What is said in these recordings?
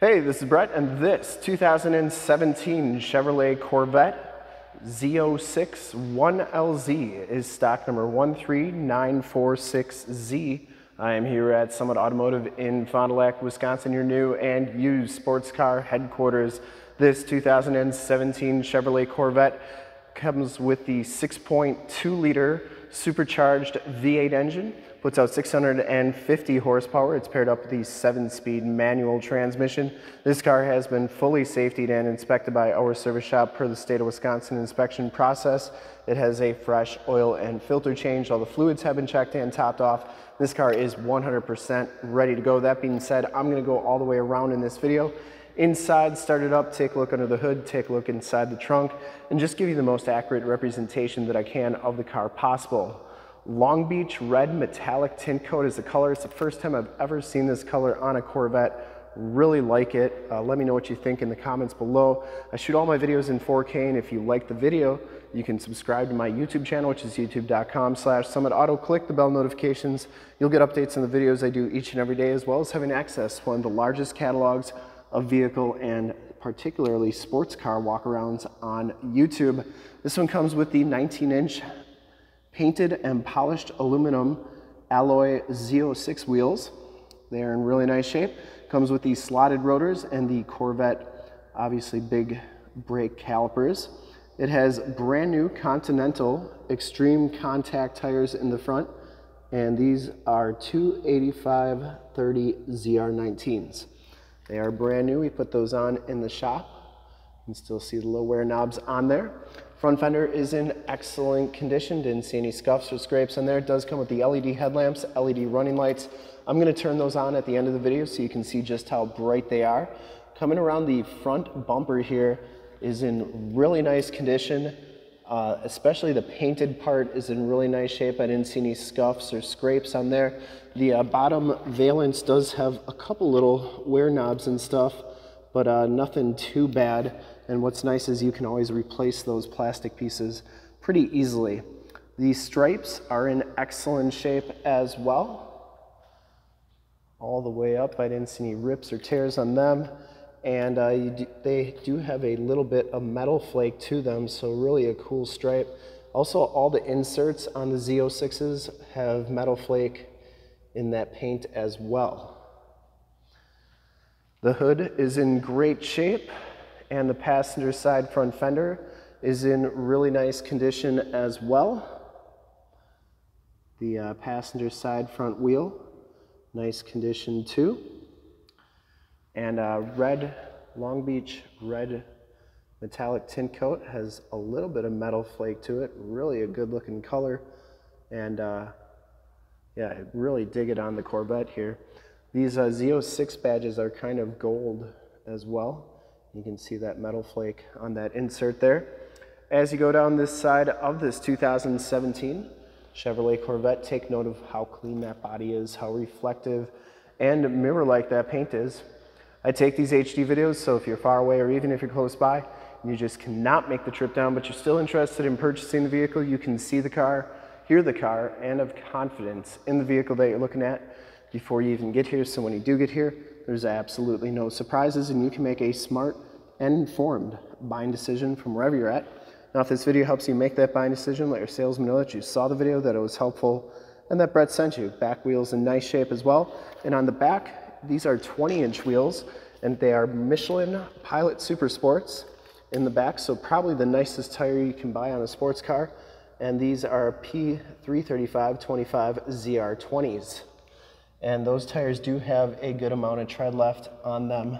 Hey, this is Brett, and this 2017 Chevrolet Corvette Z06 1LZ is stock number 13946Z. I am here at Summit Automotive in Fond du Lac, Wisconsin, your new and used sports car headquarters. This 2017 Chevrolet Corvette comes with the 6.2 liter supercharged V8 engine, puts out 650 horsepower. It's paired up with the seven speed manual transmission. This car has been fully safetied and inspected by our service shop per the state of Wisconsin inspection process. It has a fresh oil and filter change. All the fluids have been checked and topped off. This car is 100% ready to go. That being said, I'm gonna go all the way around in this video Inside, start it up, take a look under the hood, take a look inside the trunk, and just give you the most accurate representation that I can of the car possible. Long Beach red metallic tint coat is the color. It's the first time I've ever seen this color on a Corvette. Really like it. Uh, let me know what you think in the comments below. I shoot all my videos in 4K, and if you like the video, you can subscribe to my YouTube channel, which is youtube.com slash summitauto. Click the bell notifications. You'll get updates on the videos I do each and every day, as well as having access to one of the largest catalogs of vehicle and particularly sports car walkarounds on YouTube. This one comes with the 19 inch painted and polished aluminum alloy Z06 wheels. They are in really nice shape. Comes with these slotted rotors and the Corvette, obviously big brake calipers. It has brand new Continental Extreme Contact tires in the front, and these are 285-30 ZR19s. They are brand new. We put those on in the shop. You can still see the low wear knobs on there. Front fender is in excellent condition. Didn't see any scuffs or scrapes on there. It does come with the LED headlamps, LED running lights. I'm gonna turn those on at the end of the video so you can see just how bright they are. Coming around the front bumper here is in really nice condition. Uh, especially the painted part is in really nice shape. I didn't see any scuffs or scrapes on there. The uh, bottom valence does have a couple little wear knobs and stuff, but uh, nothing too bad. And what's nice is you can always replace those plastic pieces pretty easily. These stripes are in excellent shape as well. All the way up, I didn't see any rips or tears on them and uh, do, they do have a little bit of metal flake to them, so really a cool stripe. Also, all the inserts on the Z06s have metal flake in that paint as well. The hood is in great shape, and the passenger side front fender is in really nice condition as well. The uh, passenger side front wheel, nice condition too and uh, red, Long Beach red metallic tint coat has a little bit of metal flake to it. Really a good looking color. And uh, yeah, I really dig it on the Corvette here. These uh, Z06 badges are kind of gold as well. You can see that metal flake on that insert there. As you go down this side of this 2017 Chevrolet Corvette, take note of how clean that body is, how reflective and mirror-like that paint is. I take these HD videos, so if you're far away or even if you're close by, and you just cannot make the trip down, but you're still interested in purchasing the vehicle, you can see the car, hear the car, and have confidence in the vehicle that you're looking at before you even get here. So when you do get here, there's absolutely no surprises, and you can make a smart and informed buying decision from wherever you're at. Now, if this video helps you make that buying decision, let your salesman know that you saw the video, that it was helpful, and that Brett sent you. Back wheels in nice shape as well. And on the back, these are 20 inch wheels and they are Michelin Pilot Super Sports in the back, so probably the nicest tire you can buy on a sports car. And these are P335 25 ZR20s. And those tires do have a good amount of tread left on them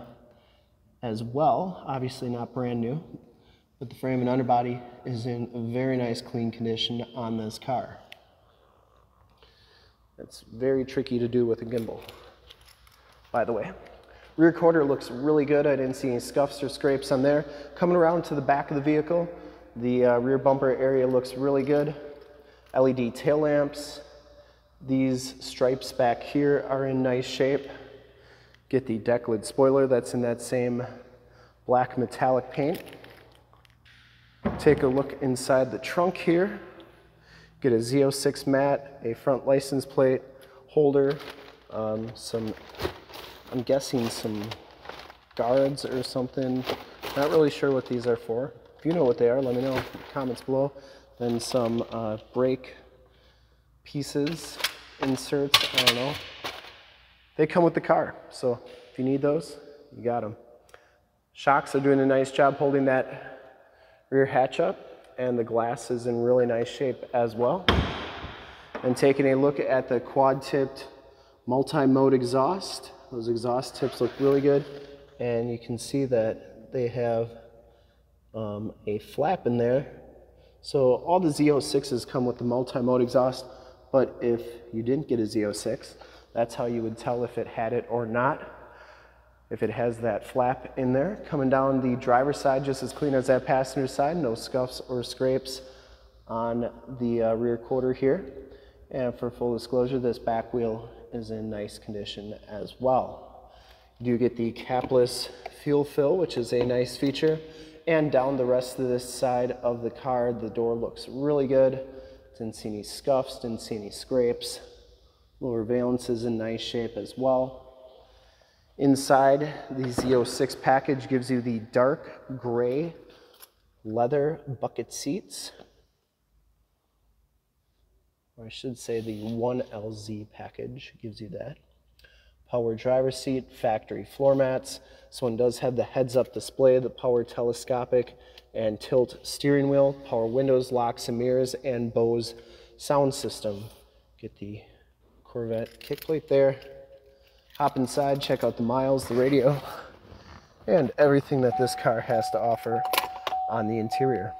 as well. Obviously not brand new, but the frame and underbody is in a very nice clean condition on this car. It's very tricky to do with a gimbal by the way. Rear quarter looks really good. I didn't see any scuffs or scrapes on there. Coming around to the back of the vehicle, the uh, rear bumper area looks really good. LED tail lamps. These stripes back here are in nice shape. Get the deck lid spoiler that's in that same black metallic paint. Take a look inside the trunk here. Get a Z06 mat, a front license plate, holder, um, some I'm guessing some guards or something. Not really sure what these are for. If you know what they are, let me know in the comments below. Then some uh, brake pieces, inserts, I don't know. They come with the car, so if you need those, you got them. Shocks are doing a nice job holding that rear hatch up, and the glass is in really nice shape as well. And taking a look at the quad-tipped multi-mode exhaust, those exhaust tips look really good, and you can see that they have um, a flap in there. So all the Z06s come with the multi-mode exhaust, but if you didn't get a Z06, that's how you would tell if it had it or not. If it has that flap in there. Coming down the driver's side, just as clean as that passenger side, no scuffs or scrapes on the uh, rear quarter here. And for full disclosure, this back wheel is in nice condition as well. You do get the capless fuel fill, which is a nice feature. And down the rest of this side of the car, the door looks really good. Didn't see any scuffs, didn't see any scrapes. Lower valence is in nice shape as well. Inside, the Z06 package gives you the dark gray leather bucket seats. Or I should say the 1LZ package gives you that. Power driver seat, factory floor mats. This one does have the heads up display, the power telescopic and tilt steering wheel, power windows, locks and mirrors, and Bose sound system. Get the Corvette kick plate there. Hop inside, check out the miles, the radio, and everything that this car has to offer on the interior.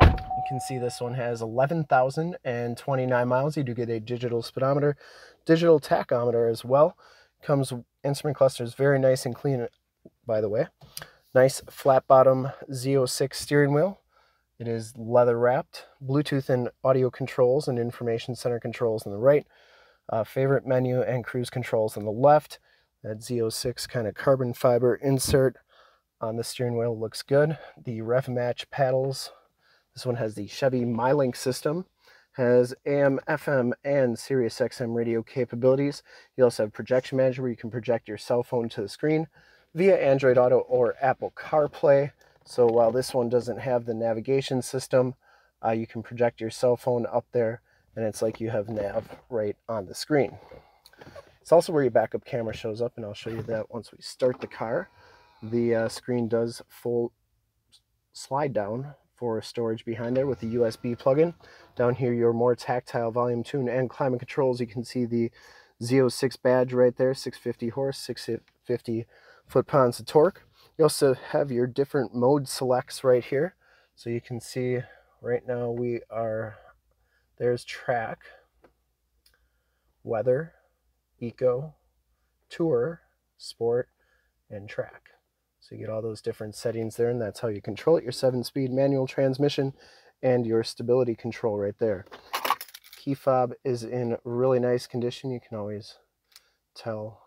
You can see this one has 11,029 miles. You do get a digital speedometer, digital tachometer as well. Comes instrument cluster is very nice and clean, by the way. Nice flat bottom Z06 steering wheel. It is leather wrapped, Bluetooth and audio controls and information center controls on the right, uh, favorite menu and cruise controls on the left. That Z06 kind of carbon fiber insert on the steering wheel looks good. The rev match paddles. This one has the Chevy MyLink system, has AM, FM, and Sirius XM radio capabilities. You also have projection manager where you can project your cell phone to the screen via Android Auto or Apple CarPlay. So while this one doesn't have the navigation system, uh, you can project your cell phone up there and it's like you have nav right on the screen. It's also where your backup camera shows up and I'll show you that once we start the car. The uh, screen does full slide down for storage behind there with the USB plug-in. Down here your more tactile volume tune and climate controls. You can see the Z06 badge right there, 650 horse, 650 foot-pounds of torque. You also have your different mode selects right here. So you can see right now we are, there's track, weather, eco, tour, sport, and track. So you get all those different settings there, and that's how you control it. Your seven-speed manual transmission and your stability control right there. Key fob is in really nice condition. You can always tell,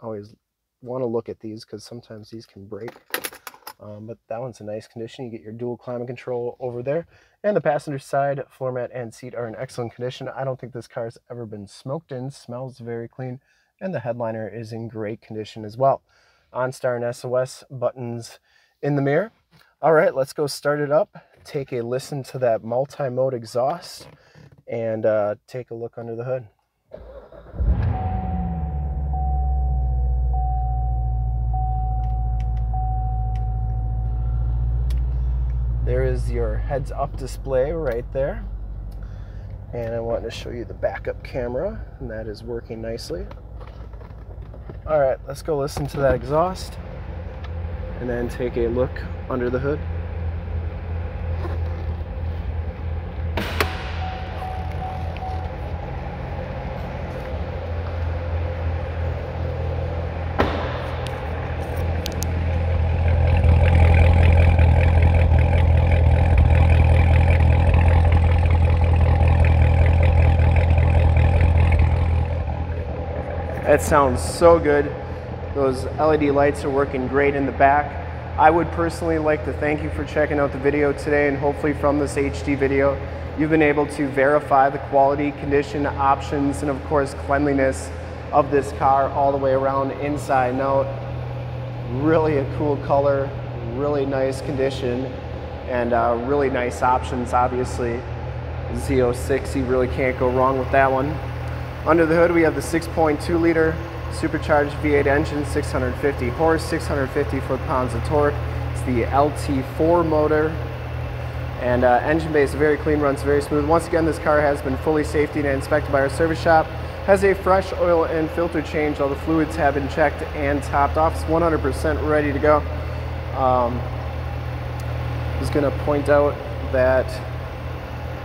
always want to look at these because sometimes these can break. Um, but that one's in nice condition. You get your dual climate control over there. And the passenger side floor mat and seat are in excellent condition. I don't think this car's ever been smoked in. Smells very clean. And the headliner is in great condition as well. OnStar and SOS buttons in the mirror. All right, let's go start it up. Take a listen to that multi-mode exhaust and uh, take a look under the hood. There is your heads up display right there. And I want to show you the backup camera, and that is working nicely. All right, let's go listen to that exhaust and then take a look under the hood. That sounds so good. Those LED lights are working great in the back. I would personally like to thank you for checking out the video today and hopefully from this HD video, you've been able to verify the quality, condition, options, and of course cleanliness of this car all the way around inside and out. Really a cool color, really nice condition, and uh, really nice options, obviously. Z06, you really can't go wrong with that one. Under the hood, we have the 6.2 liter supercharged V8 engine, 650 horse, 650 foot-pounds of torque. It's the LT4 motor, and uh, engine base very clean, runs very smooth. Once again, this car has been fully safety and inspected by our service shop. Has a fresh oil and filter change. All the fluids have been checked and topped off. It's 100% ready to go. Um, just going to point out that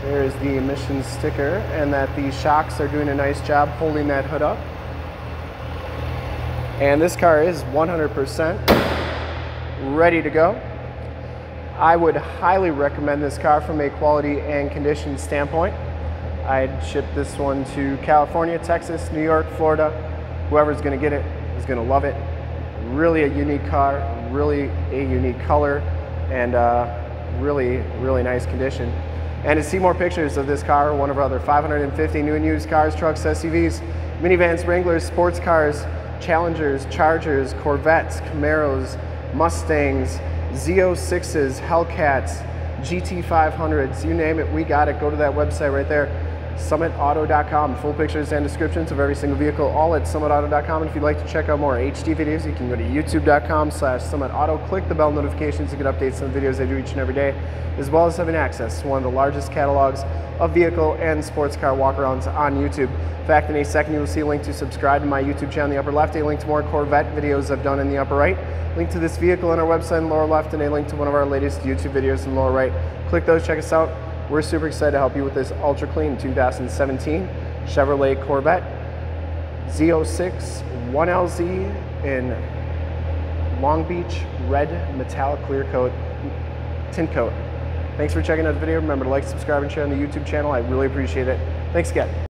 there is the emissions sticker and that the shocks are doing a nice job holding that hood up. And this car is 100% ready to go. I would highly recommend this car from a quality and condition standpoint. I'd ship this one to California, Texas, New York, Florida. Whoever's gonna get it is gonna love it. Really a unique car, really a unique color, and uh, really, really nice condition. And to see more pictures of this car, one of our other 550 new and used cars, trucks, SUVs, minivans, Wranglers, sports cars, Challengers, Chargers, Corvettes, Camaros, Mustangs, Z06s, Hellcats, GT500s, you name it, we got it. Go to that website right there, summitauto.com. Full pictures and descriptions of every single vehicle, all at summitauto.com. And if you'd like to check out more HD videos, you can go to youtube.com slash summitauto. Click the bell notifications to get updates on the videos I do each and every day, as well as having access to one of the largest catalogs of vehicle and sports car walkarounds on YouTube. In fact, in a second, you will see a link to subscribe to my YouTube channel in the upper left, a link to more Corvette videos I've done in the upper right, link to this vehicle on our website in the lower left, and a link to one of our latest YouTube videos in the lower right. Click those, check us out. We're super excited to help you with this ultra clean 2017 Chevrolet Corvette Z06 1LZ in Long Beach red metallic clear coat tint coat. Thanks for checking out the video. Remember to like, subscribe, and share on the YouTube channel. I really appreciate it. Thanks again.